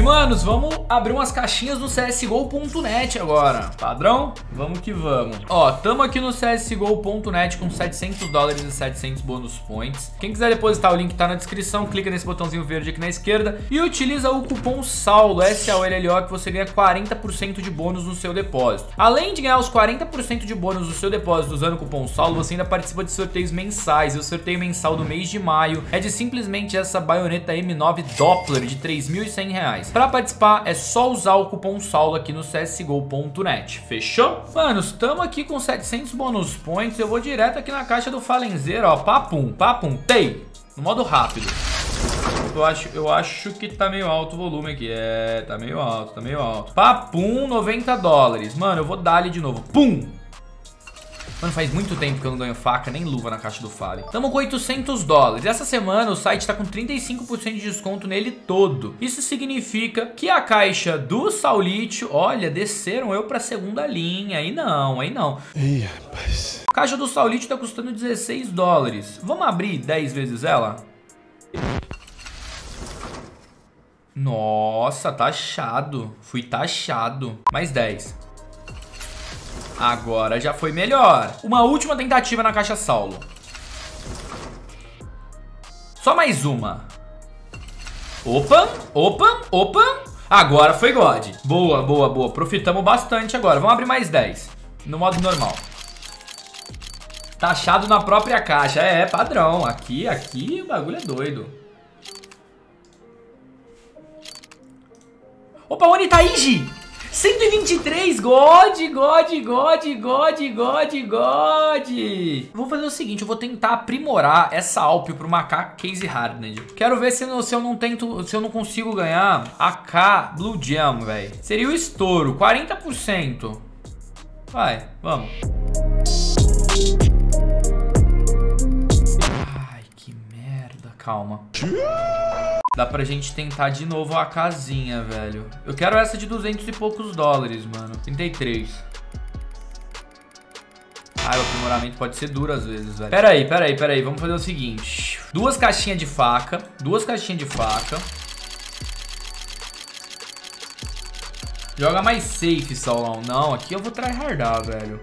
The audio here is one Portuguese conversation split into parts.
E, manos, vamos abrir umas caixinhas no CSGO.net agora. Padrão? Vamos que vamos. Ó, tamo aqui no CSGO.net com 700 dólares e 700 bônus points. Quem quiser depositar, o link tá na descrição. Clica nesse botãozinho verde aqui na esquerda e utiliza o cupom SAULO, S-A-U-L-L-O, que você ganha 40% de bônus no seu depósito. Além de ganhar os 40% de bônus no seu depósito usando o cupom SAULO, você ainda participa de sorteios mensais. E o sorteio mensal do mês de maio é de simplesmente essa baioneta M9 Doppler de 3.100 reais. Para participar é só usar o cupom SAULO aqui no csgo.net. Fechou? Mano, estamos aqui com 700 bônus points. Eu vou direto aqui na caixa do Falenzeiro, ó. Papum, papum, tei. No modo rápido. Eu acho, eu acho que tá meio alto o volume aqui. É, tá meio alto, tá meio alto. Papum, 90 dólares. Mano, eu vou dar ali de novo. Pum! Mano, faz muito tempo que eu não ganho faca nem luva na caixa do Fale. Tamo com 800 dólares. Essa semana o site tá com 35% de desconto nele todo. Isso significa que a caixa do Saulite, olha, desceram eu pra segunda linha. Aí não, aí não. Ih, rapaz. A caixa do Saulite tá custando 16 dólares. Vamos abrir 10 vezes ela? Nossa, taxado. Fui taxado. Mais 10. Agora já foi melhor. Uma última tentativa na caixa Saulo. Só mais uma. Opa, opa, opa. Agora foi God. Boa, boa, boa. Profitamos bastante agora. Vamos abrir mais 10. No modo normal. Taxado na própria caixa. É, padrão. Aqui, aqui o bagulho é doido. Opa, Oni Taiji! 123, God, God, God, God, God, God. Vou fazer o seguinte, eu vou tentar aprimorar essa Alp pro Maca Case Hardened. Quero ver se, se eu não tento, se eu não consigo ganhar AK Blue Jam, velho. Seria o estouro, 40%. Vai, vamos. Ai, que merda, calma. Dá pra gente tentar de novo a casinha, velho. Eu quero essa de 200 e poucos dólares, mano. 33. Ah, o aprimoramento pode ser duro às vezes, velho. Pera aí, pera aí, pera aí. Vamos fazer o seguinte. Duas caixinhas de faca. Duas caixinhas de faca. Joga mais safe, Saulão. Não, aqui eu vou tryhardar, velho.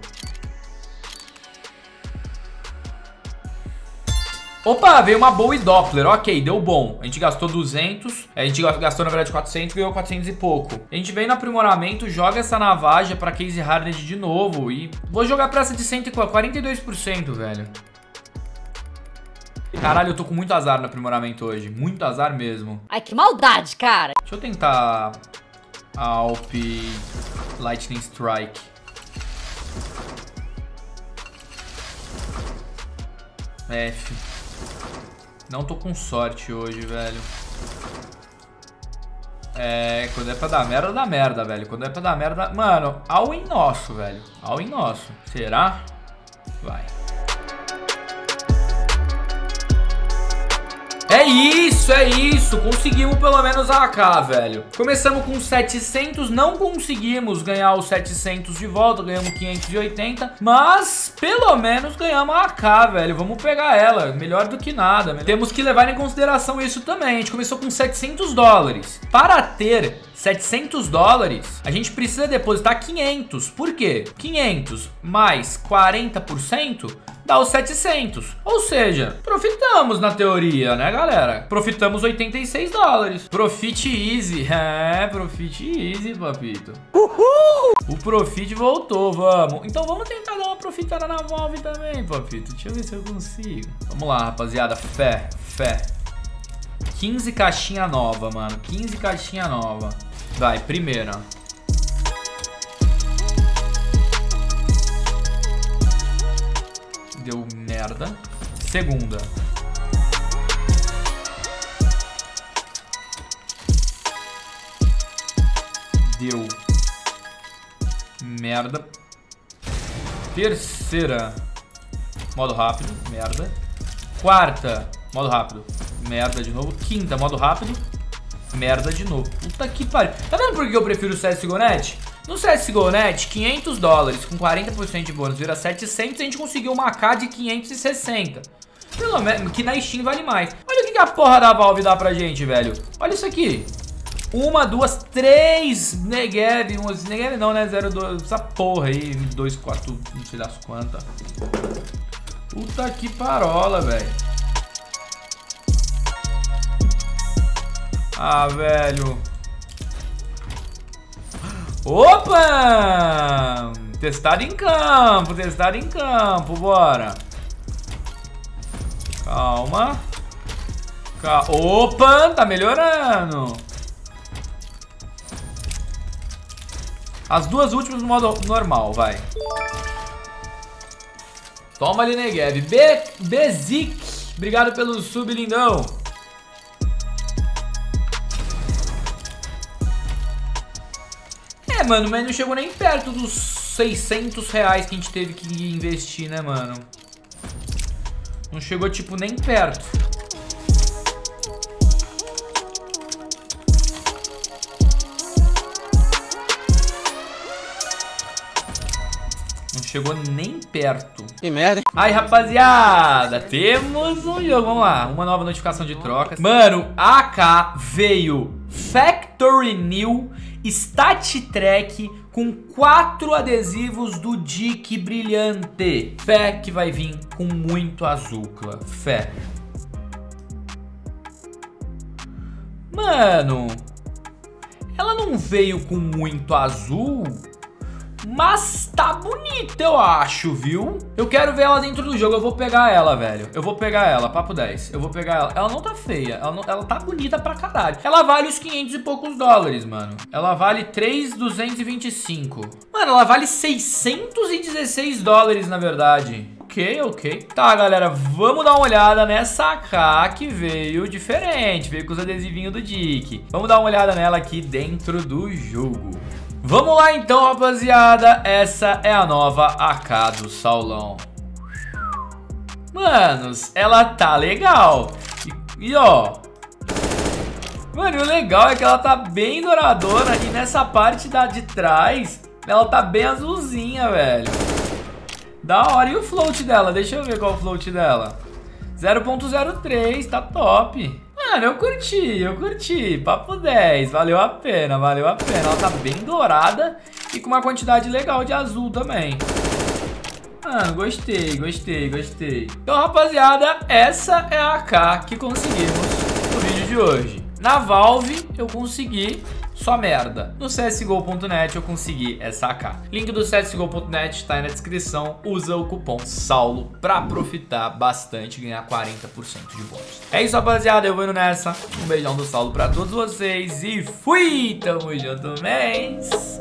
Opa, veio uma boa e Doppler, ok, deu bom. A gente gastou 200, a gente gastou na verdade 400, ganhou 400 e pouco. A gente vem no aprimoramento, joga essa navaja pra Case Hardened de novo e vou jogar pra essa de 142%, velho. Caralho, eu tô com muito azar no aprimoramento hoje, muito azar mesmo. Ai, que maldade, cara. Deixa eu tentar a Alp Lightning Strike. F. Não tô com sorte hoje, velho. É, quando é pra dar merda, dá merda, velho. Quando é pra dar merda... Mano, all in nosso, velho. All in nosso. Será? Vai. É isso, é isso. Conseguimos pelo menos a AK, velho. Começamos com 700, não conseguimos ganhar os 700 de volta, ganhamos 580, mas pelo menos ganhamos a AK, velho. Vamos pegar ela, melhor do que nada. Temos que levar em consideração isso também. A gente começou com 700 dólares. Para ter 700 dólares, a gente precisa depositar 500. Por quê? 500 mais 40% dá os 700. Ou seja, profitamos na teoria, né, galera? Profitamos 86 dólares. Profit easy. É, profit easy, papito. Uhul! O profit voltou, vamos. Então vamos tentar dar uma profitada na Valve também, papito. Deixa eu ver se eu consigo. Vamos lá, rapaziada. Fé, fé. 15 caixinha nova, mano. 15 caixinha nova. Vai, primeira. Deu merda. Segunda. Deu merda. Terceira. Modo rápido. Merda. Quarta. Modo rápido. Merda de novo. Quinta. Modo rápido. Merda de novo. Puta que pariu. Tá vendo por que eu prefiro o CSGO.net? No CSGO.net, 500 dólares com 40% de bônus vira 700, a gente conseguiu uma K de 560. Pelo menos, que na Steam vale mais. Olha o que, a porra da Valve dá pra gente, velho. Olha isso aqui. Uma, duas, três Negev. Negev não, né? 02. Essa porra aí. 2, 4, não sei das quantas. Puta que parola, velho. Ah, velho. Opa! Testado em campo, testado em campo, bora. Calma. Cal Opa, tá melhorando. As duas últimas no modo normal, vai. Toma ali, Negev. Be Bezik. Obrigado pelo sub, lindão. Mano, mas não chegou nem perto dos 600 reais que a gente teve que investir, né, mano? Não chegou, tipo, nem perto. Não chegou nem perto. Que merda, hein? Aí, rapaziada, temos um jogo. Vamos lá, uma nova notificação de trocas. Mano, AK veio Factory New Stat Track com quatro adesivos do Dick Brilhante. Fé que vai vir com muito azúcar. Fé. Mano, ela não veio com muito azul, mas tá bonita, eu acho, viu? Eu quero ver ela dentro do jogo. Eu vou pegar ela, velho. Eu vou pegar ela, papo 10. Eu vou pegar ela. Ela não tá feia. Ela, não, ela tá bonita pra caralho. Ela vale os 500 e poucos dólares, mano. Ela vale 3,225. Mano, ela vale 616 dólares, na verdade. Ok, ok. Tá, galera, vamos dar uma olhada nessa AK que veio diferente. Veio com os adesivinhos do Dick. Vamos dar uma olhada nela aqui dentro do jogo. Vamos lá então, rapaziada. Essa é a nova AK do Saulão. Manos, ela tá legal. E, e ó... Mano, o legal é que ela tá bem douradona e nessa parte da de trás, ela tá bem azulzinha, velho. Da hora. E o float dela? Deixa eu ver qual é o float dela. 0.03, tá top. Mano, eu curti, eu curti. Papo 10, valeu a pena, valeu a pena. Ela tá bem dourada e com uma quantidade legal de azul também. Mano, gostei, gostei, gostei. Então, rapaziada, essa é a AK que conseguimos no vídeo de hoje. Na Valve, eu consegui só merda. No csgo.net eu consegui essa AK. Link do csgo.net tá aí na descrição. Usa o cupom SAULO pra profitar bastante e ganhar 40% de bônus. É isso, rapaziada. Eu vou indo nessa. Um beijão do Saulo pra todos vocês e fui! Tamo junto, mens!